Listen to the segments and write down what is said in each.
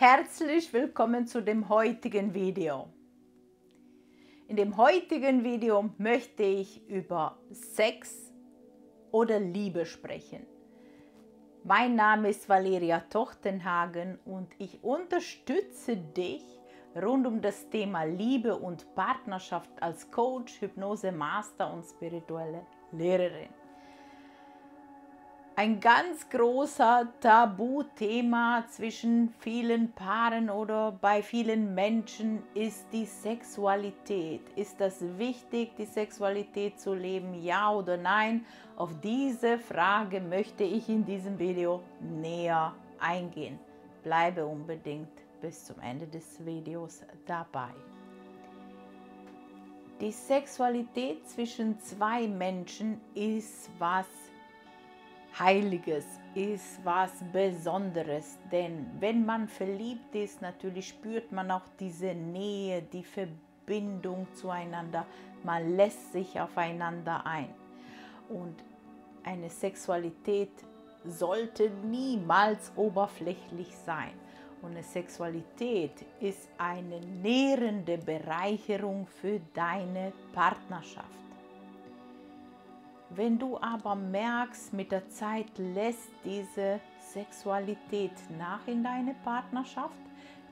Herzlich willkommen zu dem heutigen Video. In dem heutigen Video möchte ich über Sex oder Liebe sprechen. Mein Name ist Valeria Tochtenhagen und ich unterstütze dich rund um das Thema Liebe und Partnerschaft als Coach, Hypnose Master und spirituelle Lehrerin ein ganz großer Tabuthema zwischen vielen Paaren oder bei vielen Menschen ist die Sexualität. Ist das wichtig, die Sexualität zu leben, ja oder nein? Auf diese Frage möchte ich in diesem Video näher eingehen. Bleibe unbedingt bis zum Ende des Videos dabei. Die Sexualität zwischen zwei Menschen ist was Heiliges ist was Besonderes, denn wenn man verliebt ist, natürlich spürt man auch diese Nähe, die Verbindung zueinander. Man lässt sich aufeinander ein. Und eine Sexualität sollte niemals oberflächlich sein. Und eine Sexualität ist eine nährende Bereicherung für deine Partnerschaft. Wenn du aber merkst, mit der Zeit lässt diese Sexualität nach in deine Partnerschaft,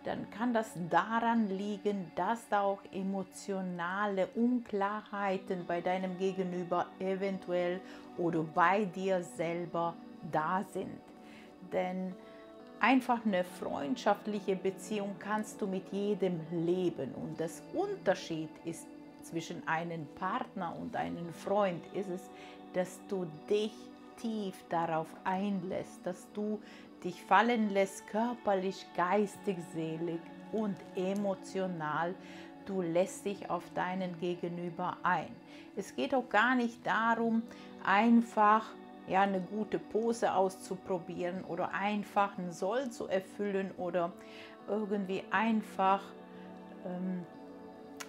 dann kann das daran liegen, dass da auch emotionale Unklarheiten bei deinem Gegenüber eventuell oder bei dir selber da sind. Denn einfach eine freundschaftliche Beziehung kannst du mit jedem leben und das Unterschied ist zwischen einem Partner und einem Freund ist es, dass du dich tief darauf einlässt, dass du dich fallen lässt, körperlich, geistig, selig und emotional. Du lässt dich auf deinen Gegenüber ein. Es geht auch gar nicht darum, einfach ja, eine gute Pose auszuprobieren oder einfach einen Soll zu erfüllen oder irgendwie einfach ähm,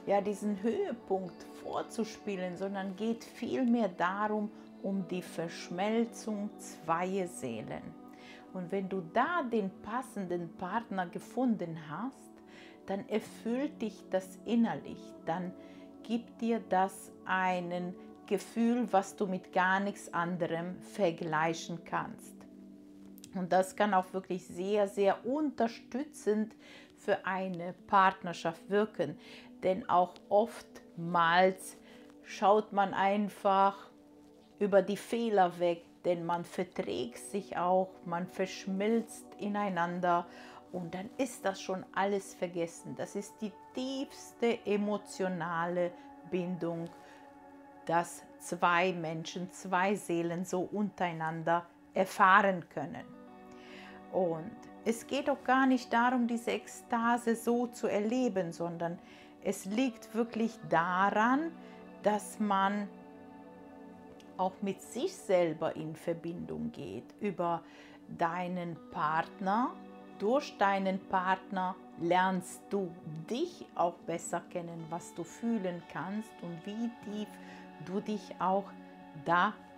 ja, diesen Höhepunkt vorzuspielen, sondern geht vielmehr darum, um die Verschmelzung zweier Seelen. Und wenn du da den passenden Partner gefunden hast, dann erfüllt dich das innerlich, dann gibt dir das ein Gefühl, was du mit gar nichts anderem vergleichen kannst. Und das kann auch wirklich sehr, sehr unterstützend für eine Partnerschaft wirken. Denn auch oftmals schaut man einfach über die Fehler weg, denn man verträgt sich auch, man verschmilzt ineinander und dann ist das schon alles vergessen. Das ist die tiefste emotionale Bindung, dass zwei Menschen, zwei Seelen so untereinander erfahren können. Und es geht auch gar nicht darum, diese Ekstase so zu erleben, sondern es liegt wirklich daran, dass man auch mit sich selber in Verbindung geht, über deinen Partner. Durch deinen Partner lernst du dich auch besser kennen, was du fühlen kannst und wie tief du dich auch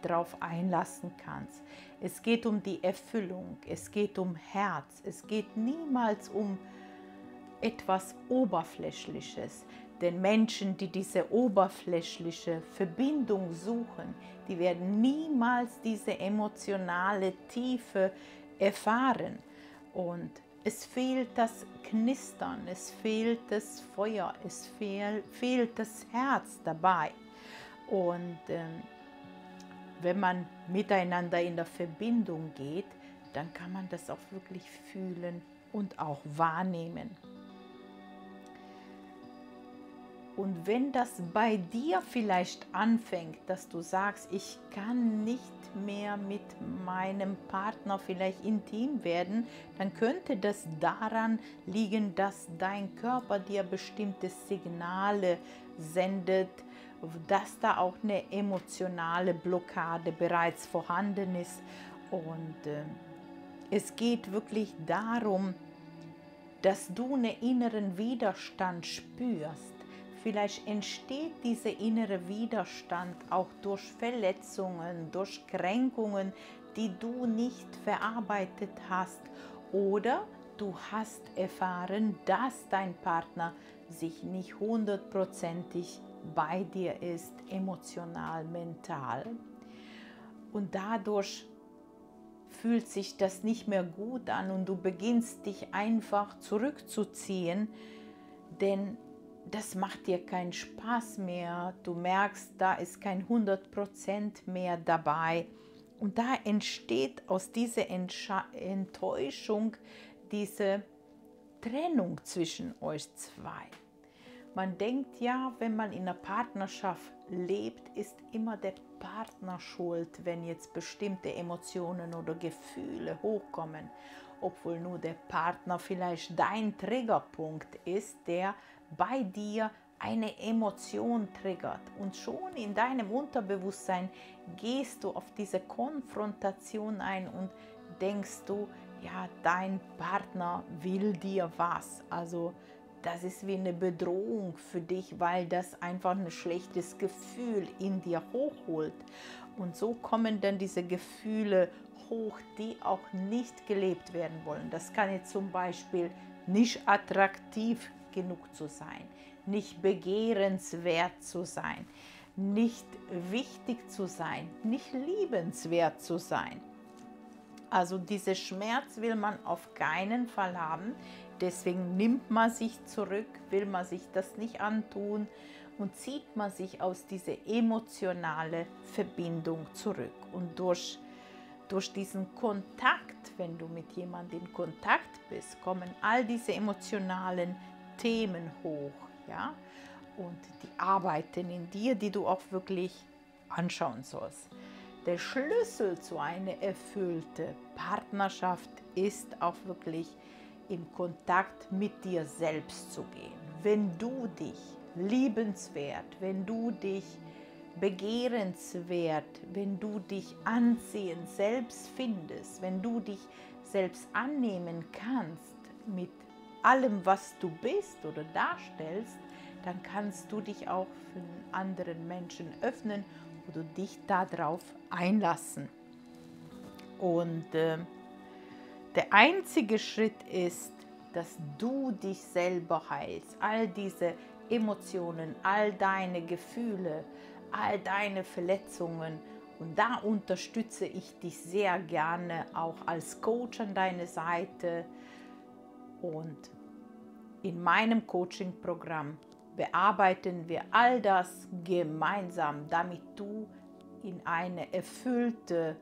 darauf einlassen kannst. Es geht um die Erfüllung, es geht um Herz, es geht niemals um etwas Oberflächliches. Denn Menschen, die diese oberflächliche Verbindung suchen, die werden niemals diese emotionale Tiefe erfahren. Und es fehlt das Knistern, es fehlt das Feuer, es fehl, fehlt das Herz dabei. Und äh, wenn man miteinander in der Verbindung geht, dann kann man das auch wirklich fühlen und auch wahrnehmen. Und wenn das bei dir vielleicht anfängt, dass du sagst, ich kann nicht mehr mit meinem Partner vielleicht intim werden, dann könnte das daran liegen, dass dein Körper dir bestimmte Signale sendet, dass da auch eine emotionale Blockade bereits vorhanden ist. Und äh, es geht wirklich darum, dass du einen inneren Widerstand spürst Vielleicht entsteht dieser innere Widerstand auch durch Verletzungen, durch Kränkungen, die du nicht verarbeitet hast oder du hast erfahren, dass dein Partner sich nicht hundertprozentig bei dir ist, emotional, mental. Und dadurch fühlt sich das nicht mehr gut an und du beginnst dich einfach zurückzuziehen, denn das macht dir keinen Spaß mehr. Du merkst, da ist kein 100% mehr dabei. Und da entsteht aus dieser Entscha Enttäuschung diese Trennung zwischen euch zwei. Man denkt ja, wenn man in einer Partnerschaft lebt, ist immer der Partner schuld, wenn jetzt bestimmte Emotionen oder Gefühle hochkommen, obwohl nur der Partner vielleicht dein Triggerpunkt ist, der bei dir eine Emotion triggert. Und schon in deinem Unterbewusstsein gehst du auf diese Konfrontation ein und denkst du, ja, dein Partner will dir was. Also das ist wie eine Bedrohung für dich, weil das einfach ein schlechtes Gefühl in dir hochholt. Und so kommen dann diese Gefühle hoch, die auch nicht gelebt werden wollen. Das kann jetzt zum Beispiel nicht attraktiv genug zu sein, nicht begehrenswert zu sein, nicht wichtig zu sein, nicht liebenswert zu sein. Also diese Schmerz will man auf keinen Fall haben. Deswegen nimmt man sich zurück, will man sich das nicht antun und zieht man sich aus dieser emotionalen Verbindung zurück. Und durch, durch diesen Kontakt, wenn du mit jemandem in Kontakt bist, kommen all diese emotionalen Themen hoch. Ja? Und die arbeiten in dir, die du auch wirklich anschauen sollst. Der Schlüssel zu einer erfüllten Partnerschaft ist auch wirklich im Kontakt mit dir selbst zu gehen. Wenn du dich liebenswert, wenn du dich begehrenswert, wenn du dich anziehend selbst findest, wenn du dich selbst annehmen kannst mit allem, was du bist oder darstellst, dann kannst du dich auch für anderen Menschen öffnen oder dich darauf einlassen. Und äh, der einzige Schritt ist, dass du dich selber heilst. All diese Emotionen, all deine Gefühle, all deine Verletzungen. Und da unterstütze ich dich sehr gerne auch als Coach an deiner Seite. Und in meinem Coaching-Programm bearbeiten wir all das gemeinsam, damit du in eine erfüllte,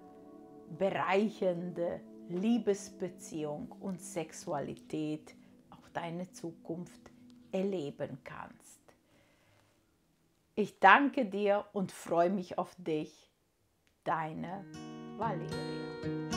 bereichernde Liebesbeziehung und Sexualität auch deine Zukunft erleben kannst. Ich danke dir und freue mich auf dich, deine Valeria.